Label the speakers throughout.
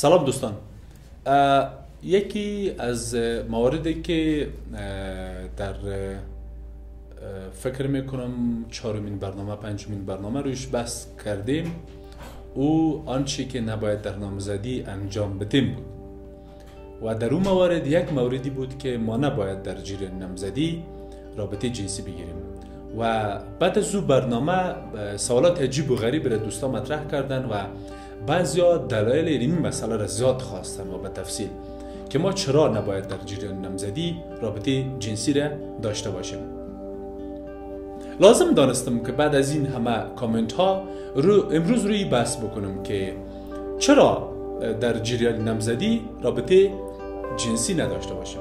Speaker 1: سلام دوستان. یکی از مواردی که در فکر می‌کنم چهارمین برنامه پنجمین برنامه روش بحث کردیم. او آنچه که نباید در نامزدی انجام بدیم بود. و در اون موارد یک موردی بود که ما نباید در جریان نامزدی رابطه جنسی بگیریم. و بعد از او برنامه سوالات عجیب و غریب را دوستان مطرح کردن و بعضیا دلایل این مسئله را زیاد خواستن و به تفصیل که ما چرا نباید در جریان نامزدی رابطه جنسی را داشته باشیم. لازم دانستم که بعد از این همه کامنت ها رو امروز روی بحث بکنم که چرا در جریان نامزدی رابطه جنسی نداشته باشیم.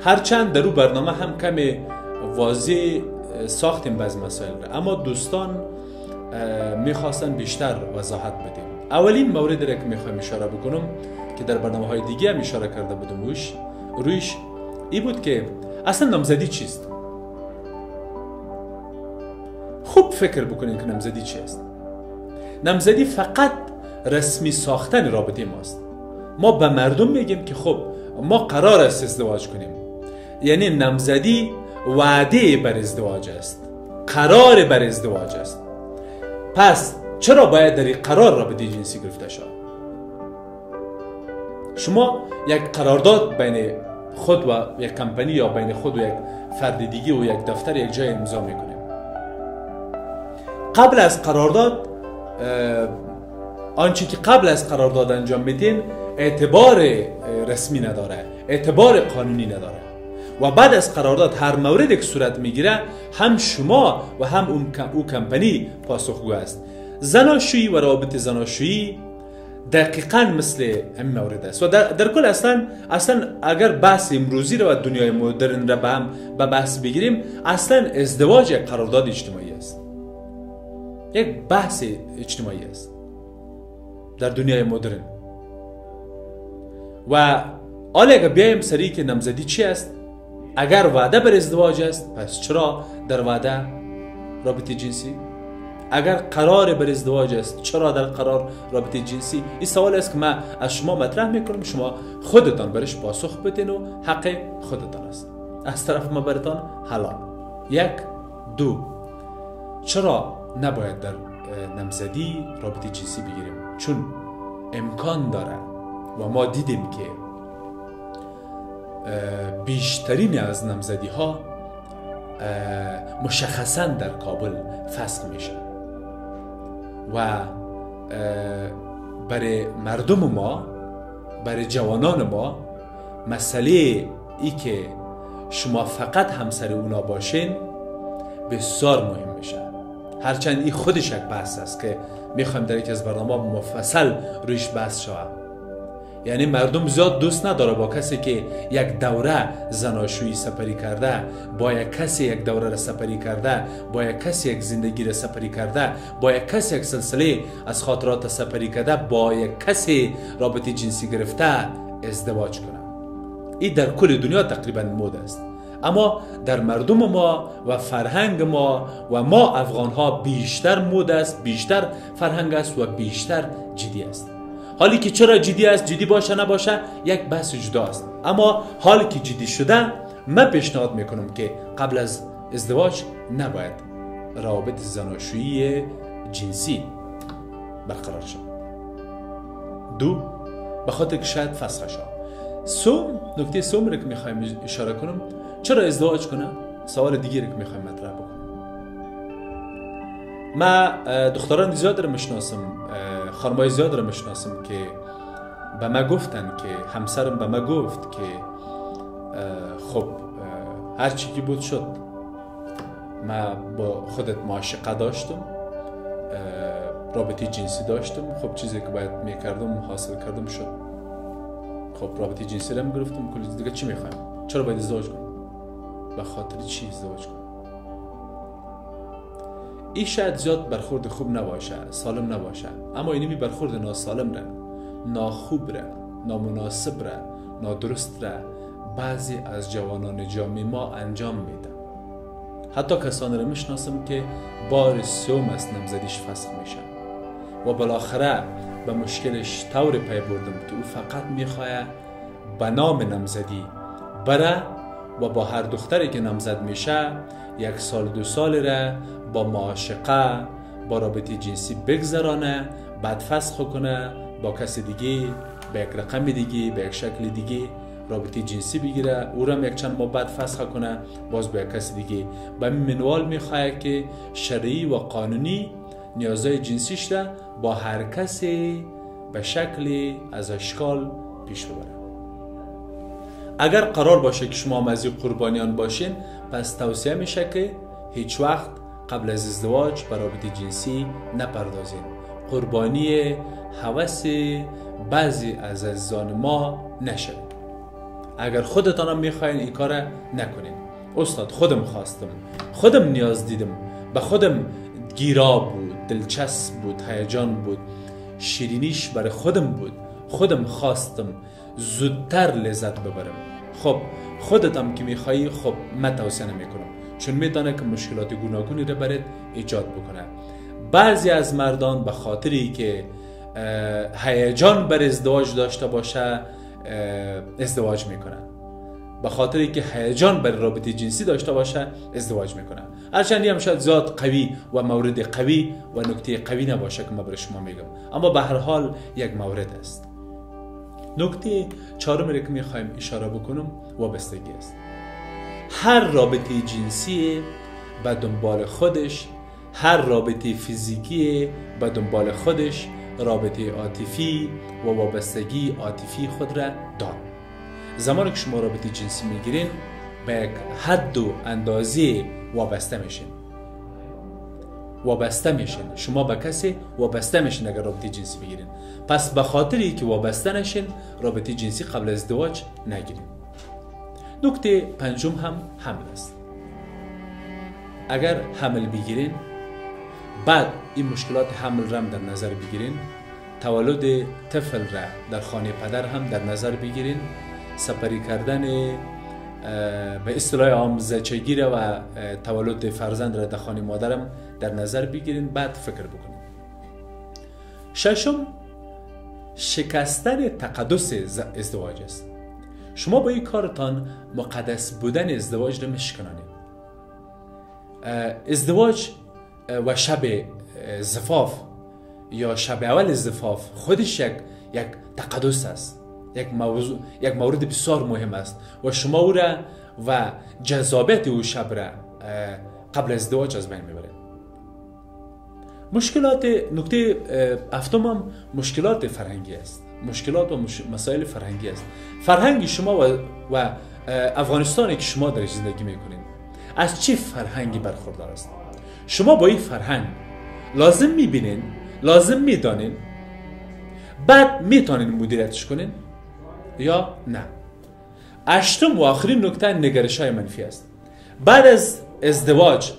Speaker 1: هرچند در او برنامه هم کمی واضح ساختیم بعض مسائل اما دوستان می‌خواستن بیشتر وضاحت بدیم. اولین مورد را که می‌خوایم اشاره بکنم که در برنامه های دیگه هم اشاره کرده بودم روش رویش ای بود که اصلا نامزدی چیست؟ خوب فکر بکنین که نامزدی چیست. نامزدی فقط رسمی ساختن رابطه ماست. ما به مردم میگیم که خب ما قرار است ازدواج کنیم. یعنی نامزدی وعده بر ازدواج است. قرار بر ازدواج است. پس چرا باید در این قرار رابطه جنسی گرفته شد شما یک قرارداد بین خود و یک کمپانی یا بین خود و یک فرد دیگه و یک دفتر یک جای امضا می‌کنیم قبل از قرارداد آنچه که قبل از قرارداد انجام میدین اعتبار رسمی نداره اعتبار قانونی نداره. و بعد از قرارداد هر موردی که صورت می‌گیره هم شما و هم او کمپانی پاسخگو است. زناشویی و روابط زناشویی دقیقا مثل این مورد است. و در, در کل اصلا اصلا اگر بحث امروزی رو و دنیای مدرن رو به هم به بحث بگیریم اصلا ازدواج یک قرارداد اجتماعی است. یک بحث اجتماعی است. در دنیای مدرن. و حالا اگر بیایم سری که نمزدی چی است؟ اگر وعده بر ازدواج است پس چرا در وعده رابطه جنسی؟ اگر قرار بر ازدواج است چرا در قرار رابطه جنسی؟ این سوال است که من از شما مطرح می‌کنم. شما خودتان برش پاسخ بدین و حق خودتان است. از طرف ما برتان حلال. یک دو چرا نباید در نمزدی رابطه جنسی بگیریم؟ چون امکان داره و ما دیدیم که بیشترین از نمزدی ها مشخصا در کابل فسخ میشه. و برای مردم ما برای جوانان ما مسئله ای که شما فقط همسر اونا باشین بسیار مهم میشه. هرچند این خودش یک بحث است که می‌خوایم در یکی از برنامه مفصل رویش بحث شوم یعنی مردم زیاد دوست نداره با کسی که یک دوره زناشویی سپری کرده با یک کسی یک دوره را سپری کرده با یک کسی یک زندگی را سپری کرده با یک کسی یک سلسله از خاطرات سپری کرده با یک کسی رابطه جنسی گرفته ازدواج کنه این در کل دنیا تقریبا مود است. اما در مردم ما و فرهنگ ما و ما افغان ها بیشتر مود است بیشتر فرهنگ است و بیشتر جدی است. حالی که چرا جدی است جدی باشه نباشه یک بحث جدا است اما حالی که جدی شده من پیشنهاد می‌کنم که قبل از ازدواج نباید روابط زناشویی جنسی برقرار شد دو به خاطر که شاید فسخ شد سوم نکته سوم رو که می‌خوایم اشاره کنم چرا ازدواج کنم؟ سوال دیگه رو که می‌خوایم مطرح بکنم. ما دختران زیاد رو می‌شناسم خانمای زیاد رو می‌شناسم که به ما گفتن که همسرم به ما گفت که خب هر چی که بود شد. ما با خودت معاشقه داشتم رابطه جنسی داشتم. خب چیزی که باید می‌کردم حاصل کردم شد. خب رابطه جنسی رو گرفتم. کلی دیگه چی می‌خوایم؟ چرا باید ازدواج کنم به خاطر چی ازدواج کنم این شاید زیاد برخورد خوب نباشه سالم نباشه اما اینمی برخورد ناسالم را ناخوب را نامناسب را نادرست را بعضی از جوانان جامعه ما انجام میدن. حتی کسانی را می‌شناسم که بار سوم از نمزدیش فسخ میشن. و بالاخره به مشکلش طور پی بردم که او فقط می‌خواه به نام نمزدی بره و با هر دختری که نمزد میشه یک سال دو سال را با معاشقه با رابطه جنسی بگذرانه بعد فسخ کنه با کسی دیگه به یک رقم دیگه به یک شکل دیگه رابطه جنسی بگیره. او را یک چند ماه بعد فسخ کنه باز به یک کسی دیگه. به منوال می‌خواه که شرعی و قانونی نیازهای جنسیش را با هر کسی به شکل از اشکال پیش ببره اگر قرار باشه که شما از قربانیان باشین پس توصیه میشه که هیچ وقت قبل از ازدواج به رابطه جنسی نپردازین. قربانی هوس بعضی از عزیزان ما نشوید اگر خودتان هم می‌خواین این کار نکنین. استاد خودم خواستم. خودم نیاز دیدم. به خودم گیرا بود دلچسب بود هیجان بود. شیرینیش برای خودم بود. خودم خواستم زودتر لذت ببرم. خب خودتم که میخوایی خب من توصیه نمی‌کنم. چون میدانه که مشکلات گوناگونی رو برات ایجاد بکنه. بعضی از مردان به خاطری که هیجان بر ازدواج داشته باشه ازدواج می‌کنن. به خاطری که هیجان بر رابطه جنسی داشته باشه ازدواج می‌کنن. هرچند هم شاید زیاد قوی و مورد قوی و نکته قوی نباشه که ما برای شما میگم. اما به هر حال یک مورد است. نکته چهارم که می‌خوایم اشاره بکنم وابستگی است. هر رابطه جنسی به دنبال خودش هر رابطه فیزیکی به دنبال خودش رابطه عاطفی و وابستگی عاطفی خود را دار زمانی که شما رابطه جنسی می‌گیرین به یک حد و اندازه وابسته میشین. وابسته میشین. شما به کسی وابسته میشین اگر رابطه جنسی بگیرین. پس به خاطری که وابسته نشین رابطه جنسی قبل از ازدواج نگیرین. نکته پنجم هم حمل است. اگر حمل بگیرین بعد این مشکلات حمل رم در نظر بگیرین تولد طفل را در خانه پدر هم در نظر بگیرین سپری کردن به اصطلاح عام زچگی و تولد فرزند را در خانه مادرم در نظر بگیرین بعد فکر بکنین. ششم شکستن تقدس ازدواج است. شما با این کارتان مقدس بودن ازدواج را مشکنانید. ازدواج و شب زفاف یا شب اول زفاف خودش یک یک تقدس است. یک موضوع یک مورد بسیار مهم است. و شما او را و جذابیت او شب را قبل از ازدواج از بین می‌برید. مشکلات نکته هفتم هم مشکلات فرهنگی است. مشکلات و مسائل فرهنگی است. فرهنگ شما و, و افغانستانی که شما در زندگی می‌کنید از چه فرهنگی برخوردار است؟ شما با این فرهنگ لازم می‌بینین لازم می‌دانین بعد می‌تونین مدیریتش کنین یا نه؟ اشتم و آخرین نکته نگرش های منفی است. بعد از ازدواج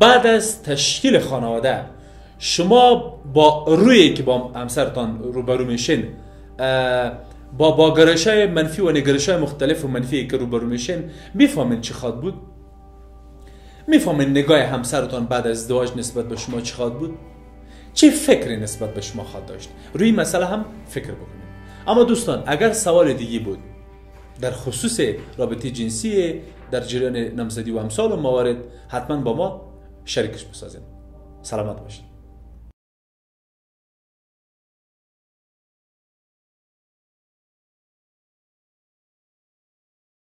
Speaker 1: بعد از تشکیل خانواده شما با روی که با همسرتان روبرو میشین با با های منفی و نگرش های مختلف و منفی که روبرو میشین می‌فهمین چی خواد بود؟ می‌فهمین نگاه همسرتان بعد از ازدواج نسبت به شما چی خواد بود؟ چه فکری نسبت به شما خواهد داشت؟ روی مسئله هم فکر بکنید اما دوستان اگر سوال دیگی بود در خصوص رابطه جنسی در جریان نمزدی و امثال و موارد حتما با ما شریکش بسازید سلامت باشید